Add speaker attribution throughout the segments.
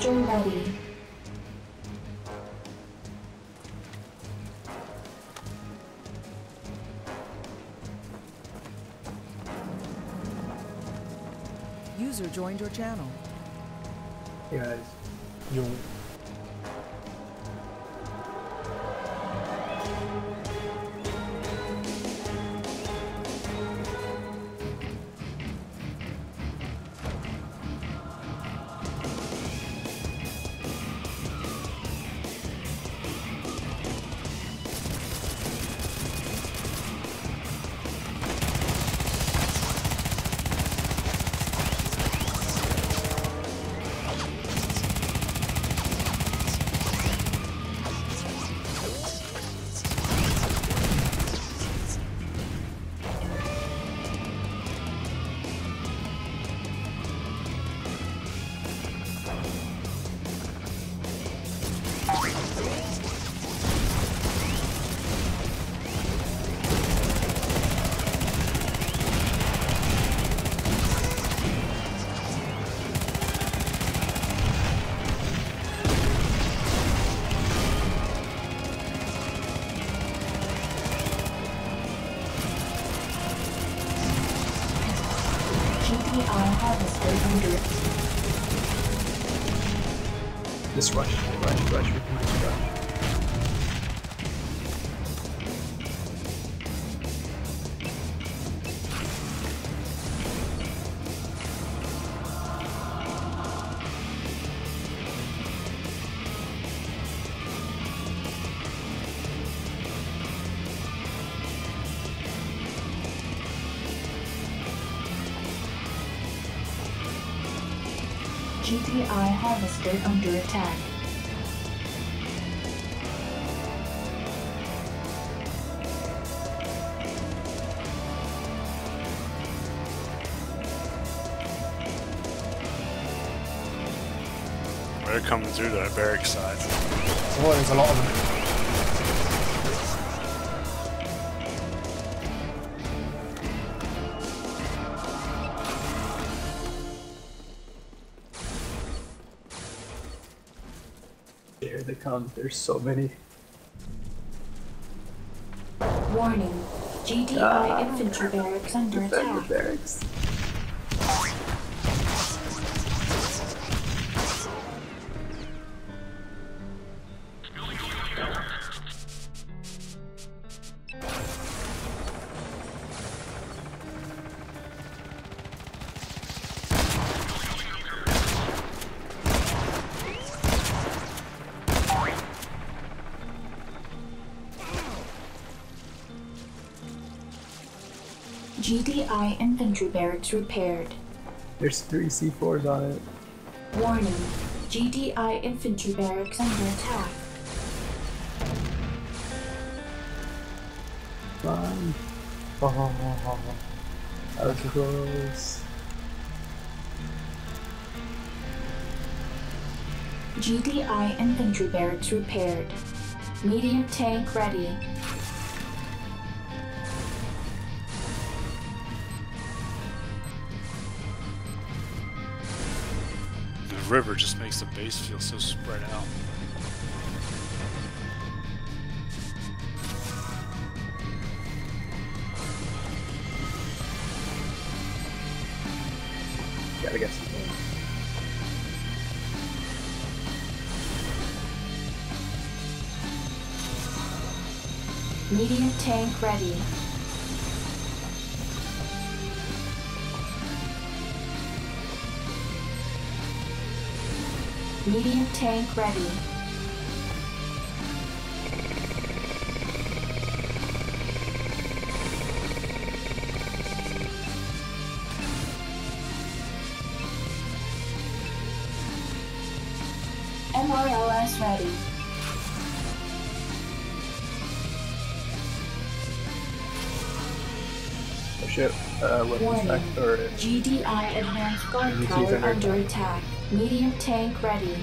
Speaker 1: Booster ready.
Speaker 2: User joined your channel.
Speaker 3: Hey guys.
Speaker 4: Yo.
Speaker 1: GDI harvester under attack.
Speaker 4: They're coming through the barrack side.
Speaker 5: Oh, there's a lot of them.
Speaker 3: Here they come. There's so many.
Speaker 1: Warning. GDI
Speaker 3: Ah.
Speaker 1: infantry barracks under attack.
Speaker 3: barracks.
Speaker 1: Infantry barracks repaired.
Speaker 3: There's three C4s on it.
Speaker 1: Warning. GDI infantry barracks under attack.
Speaker 3: Come on.
Speaker 5: Oh,
Speaker 3: That was close.
Speaker 1: GDI infantry barracks repaired. Medium tank ready.
Speaker 4: River just makes the base feel so spread out.
Speaker 3: Gotta get something.
Speaker 1: Medium tank ready. Medium tank ready. MRLS ready.
Speaker 3: Oh shit. Uh, weapons
Speaker 1: Warning. GDI advanced guard
Speaker 3: under
Speaker 1: under attack. Medium tank ready.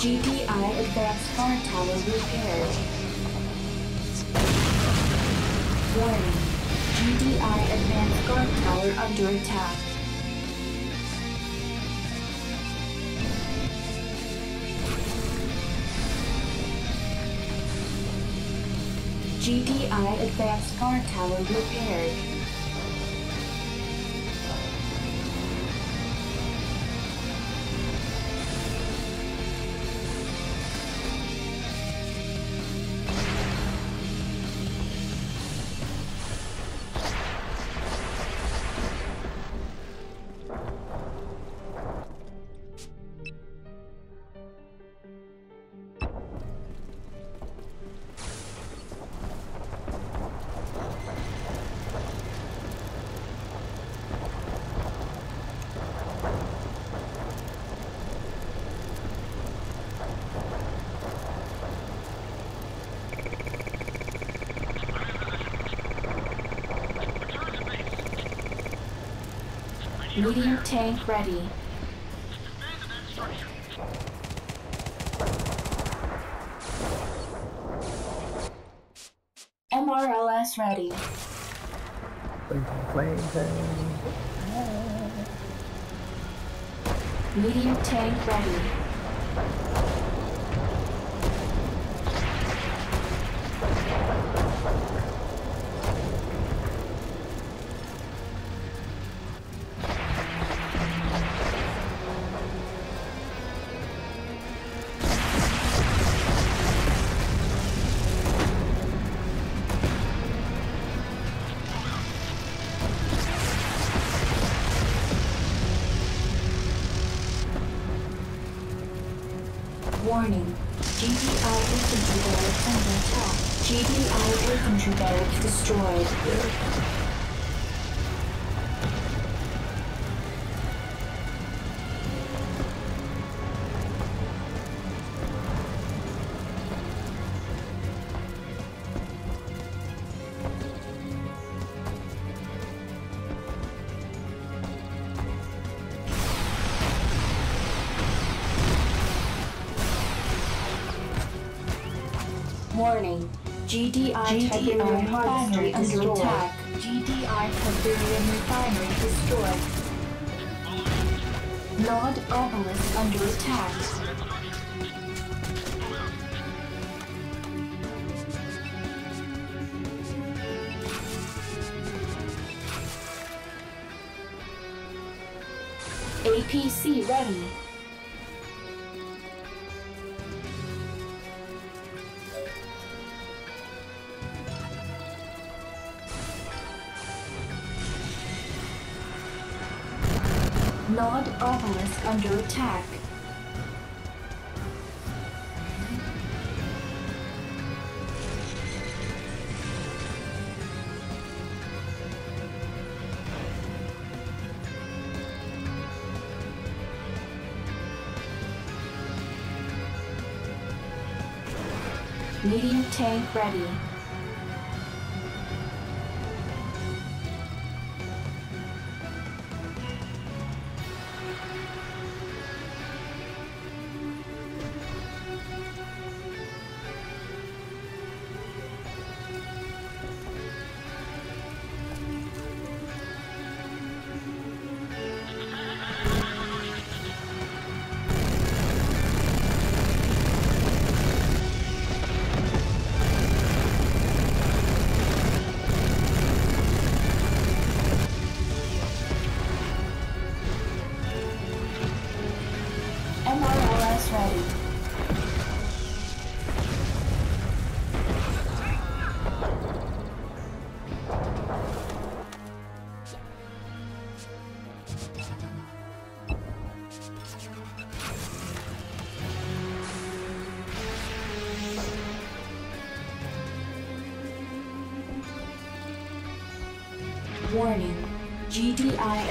Speaker 1: GDI advanced guard tower repaired. Warning. GDI advanced guard tower under attack. GDI advanced guard tower repaired. Medium tank ready. MRLS ready. Medium tank ready. Warning. GDI infantry barracks under attack. GDI infantry barracks destroyed. Tiberium refinery under attack. GDI Tiberium refinery destroyed. Nod obelisk under attack. APC ready. Nod obelisk under attack. Medium tank ready.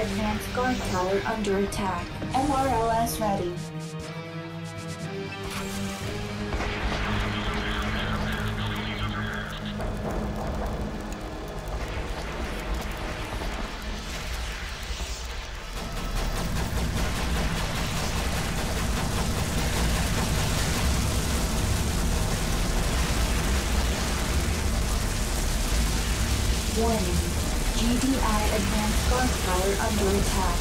Speaker 1: Advanced Guard Tower under attack. MRLS ready. Warning. Tower under attack.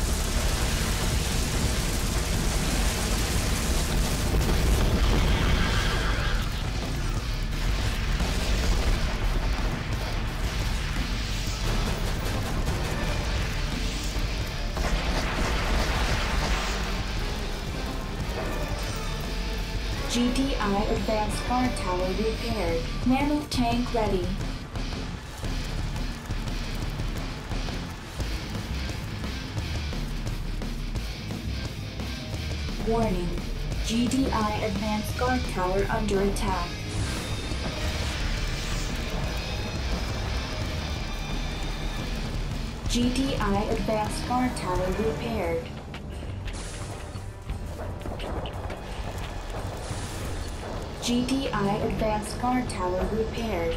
Speaker 1: GDI advanced guard tower repaired. Mammoth tank ready. Warning. GDI advanced guard tower under attack. GDI advanced guard tower repaired. GDI advanced guard tower repaired.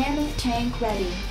Speaker 1: Mammoth tank ready.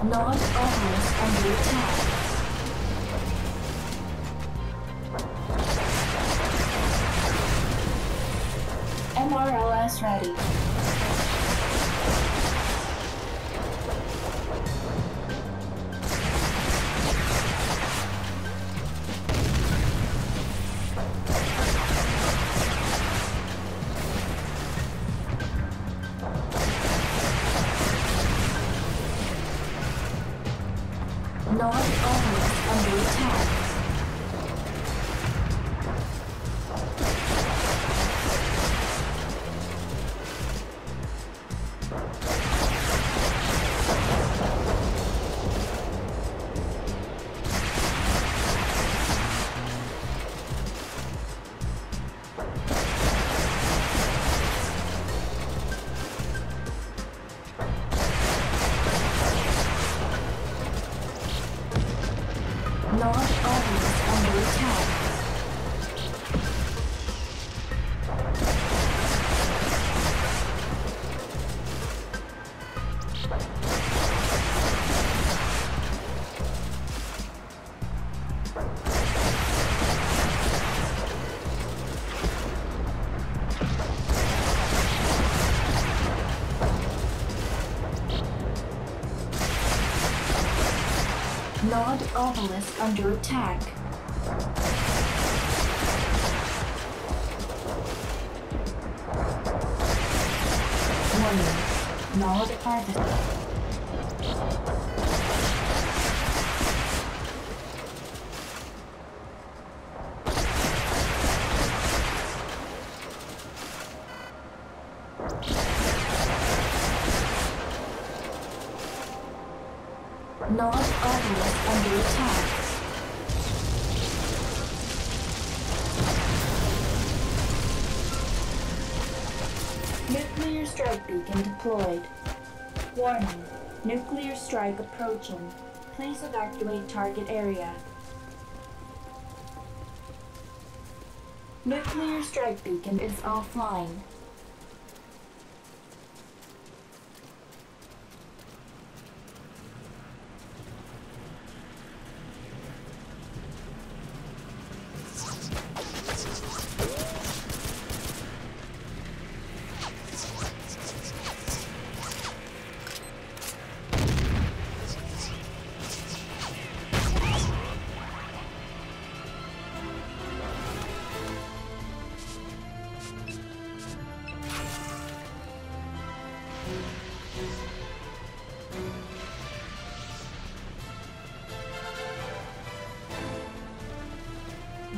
Speaker 1: Almost under attack. MRLS ready. Obelisk under attack. Warning. Nod harvest. Strike beacon deployed. Warning. Nuclear strike approaching. Please evacuate target area. Nuclear strike beacon is offline.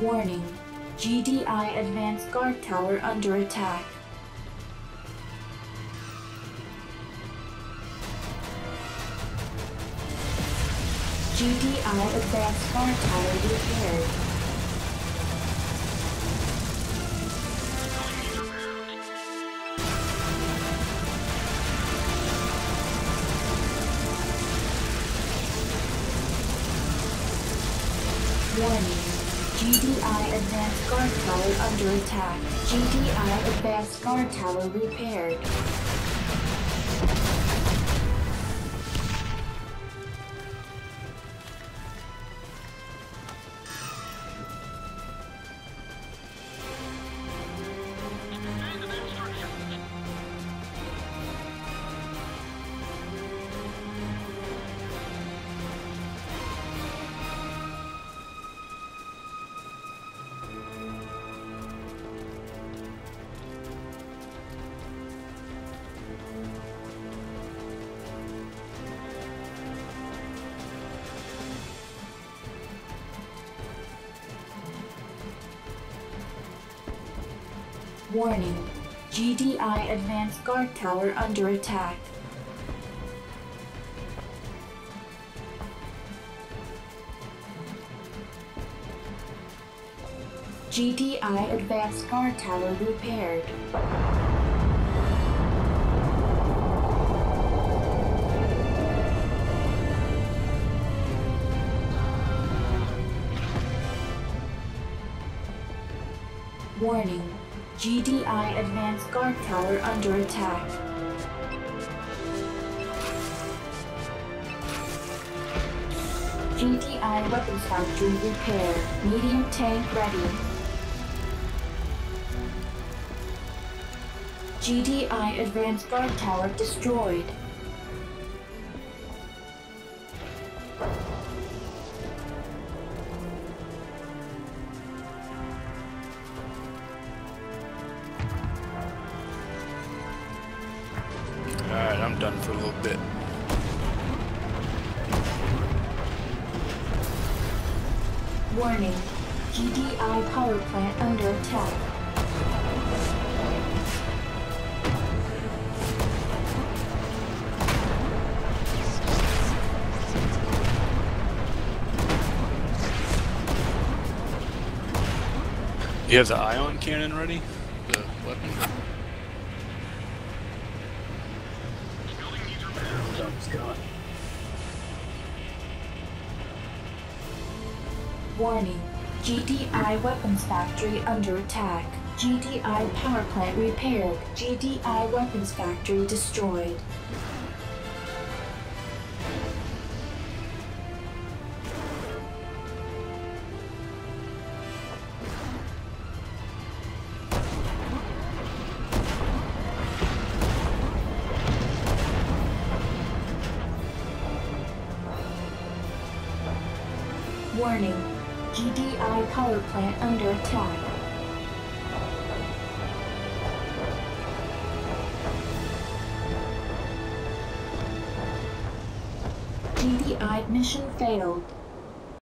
Speaker 1: Warning. GDI Advanced Guard Tower under attack. GDI Advanced Guard Tower repaired. Warning. GDI Advanced Guard Tower under attack. GDI Advanced Guard Tower repaired. Warning. GDI Advanced Guard Tower under attack. GDI Advanced Guard Tower repaired. Warning. GDI Advanced Guard Tower under attack. GDI Weapons Factory repair. Medium tank ready. GDI Advanced Guard Tower destroyed.
Speaker 4: I'm done for a little bit.
Speaker 1: Warning. GDI power plant under attack.
Speaker 4: You have the ion cannon ready? The weapon?
Speaker 1: Warning. GDI weapons factory under attack. GDI power plant repaired. GDI weapons factory destroyed. Failed.